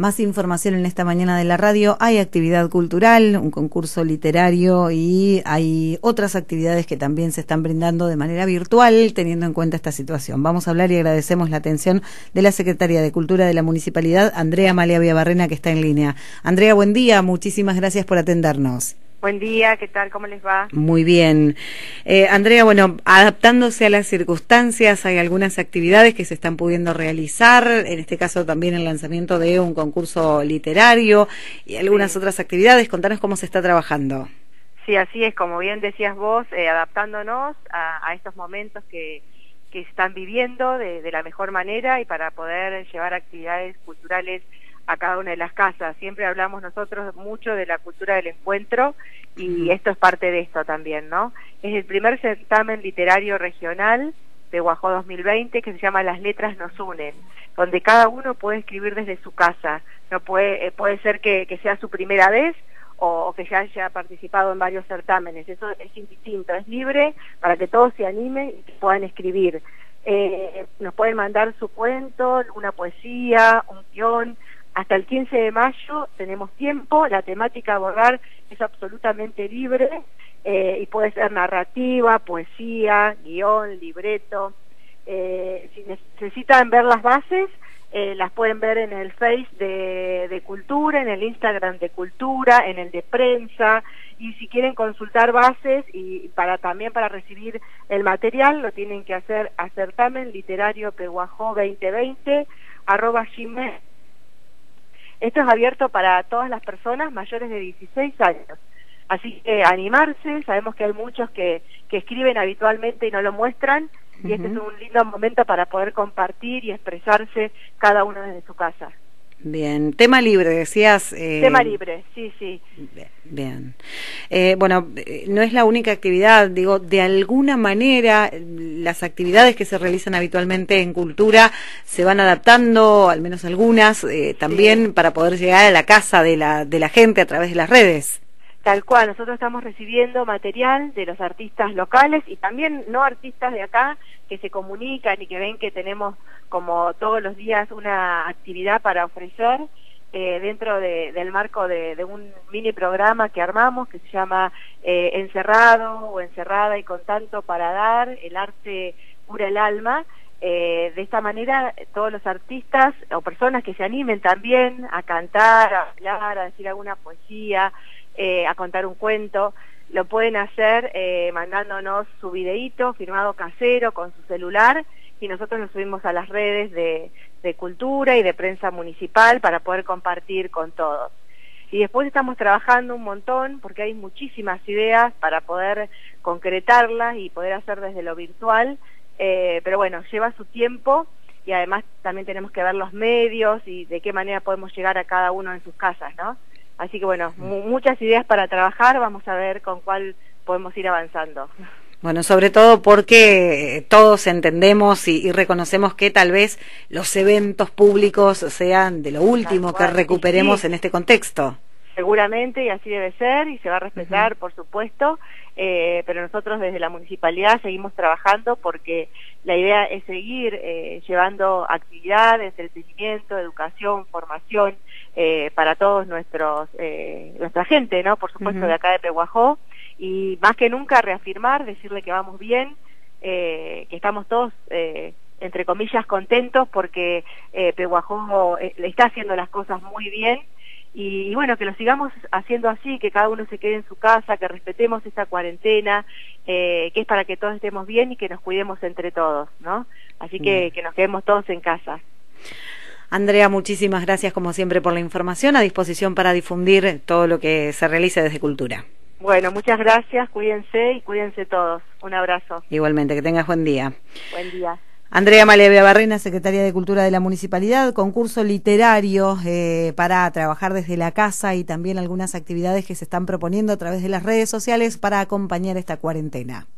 Más información en esta mañana de la radio. Hay actividad cultural, un concurso literario y hay otras actividades que también se están brindando de manera virtual teniendo en cuenta esta situación. Vamos a hablar y agradecemos la atención de la Secretaría de Cultura de la Municipalidad, Andrea Malia Villabarrena, que está en línea. Andrea, buen día. Muchísimas gracias por atendernos. Buen día, ¿qué tal? ¿Cómo les va? Muy bien. Eh, Andrea, bueno, adaptándose a las circunstancias, hay algunas actividades que se están pudiendo realizar, en este caso también el lanzamiento de un concurso literario y algunas otras actividades. Contanos cómo se está trabajando. Sí, así es, como bien decías vos, eh, adaptándonos a, estos momentos que, que están viviendo de, de la mejor manera y para poder llevar actividades culturales a cada una de las casas. Siempre hablamos nosotros mucho de la cultura del encuentro y esto es parte de esto también, ¿no? Es el primer certamen literario regional de Guajó 2020 que se llama Las letras nos unen, donde cada uno puede escribir desde su casa. No puede, eh, puede ser que, sea su primera vez o, que ya haya participado en varios certámenes. Eso es indistinto, es libre para que todos se animen y puedan escribir. Eh, nos pueden mandar su cuento, una poesía, un guion, hasta el 15 de mayo tenemos tiempo, la temática a abordar es absolutamente libre eh, y puede ser narrativa, poesía, guion, libreto. Eh, si necesitan ver las bases, eh, las pueden ver en el Face de, de, Cultura, en el Instagram de Cultura, en el de Prensa, y si quieren consultar bases y para también para recibir el material, lo tienen que hacer a certamen literario peguajó 2020 arroba gmail esto es abierto para todas las personas mayores de 16 años. Así que animarse, sabemos que hay muchos que, que escriben habitualmente y no lo muestran, y este es un lindo momento para poder compartir y expresarse cada uno desde su casa. Bien, tema libre, decías. Eh... Tema libre, sí, sí. Bien. Eh, bueno, eh, no es la única actividad, digo, de alguna manera las actividades que se realizan habitualmente en cultura se van adaptando, al menos algunas, eh, también para poder llegar a la casa de la, de la gente a través de las redes. Tal cual, nosotros estamos recibiendo material de los artistas locales y también no artistas de acá que se comunican y que ven que tenemos como todos los días una actividad para ofrecer eh, dentro del marco de, un mini programa que armamos que se llama eh, Encerrado o Encerrada y con tanto para dar, el arte cura el alma. Eh, de esta manera todos los artistas o personas que se animen también a cantar, a hablar, a decir alguna poesía, eh, a contar un cuento, lo pueden hacer eh, mandándonos su videíto firmado casero con su celular y nosotros lo subimos a las redes de, cultura y de prensa municipal para poder compartir con todos. Y después estamos trabajando un montón porque hay muchísimas ideas para poder concretarlas y poder hacer desde lo virtual, eh, pero bueno, lleva su tiempo y además también tenemos que ver los medios y de qué manera podemos llegar a cada uno en sus casas, ¿no? Así que bueno, muchas ideas para trabajar, vamos a ver con cuál podemos ir avanzando. Bueno, sobre todo porque todos entendemos y, reconocemos que tal vez los eventos públicos sean de lo último que recuperemos en este contexto. Seguramente, y así debe ser, y se va a respetar, por supuesto, eh, pero nosotros desde la municipalidad seguimos trabajando porque la idea es seguir eh, llevando actividades, entretenimiento, educación, formación, eh, para todos nuestros eh, nuestra gente, ¿no? Por supuesto de acá de Peguajó y más que nunca reafirmar, decirle que vamos bien, que estamos todos entre comillas contentos porque Peguajó le está haciendo las cosas muy bien y, bueno, que lo sigamos haciendo así, que cada uno se quede en su casa, que respetemos esta cuarentena, que es para que todos estemos bien y que nos cuidemos entre todos, ¿no? Así que, que nos quedemos todos en casa. Andrea, muchísimas gracias como siempre por la información, a disposición para difundir todo lo que se realice desde Cultura. Bueno, muchas gracias, cuídense y cuídense todos. Un abrazo. Igualmente, que tengas buen día. Buen día. Andrea Malevia Barrena, secretaria de Cultura de la Municipalidad, concurso literario eh, para trabajar desde la casa y también algunas actividades que se están proponiendo a través de las redes sociales para acompañar esta cuarentena.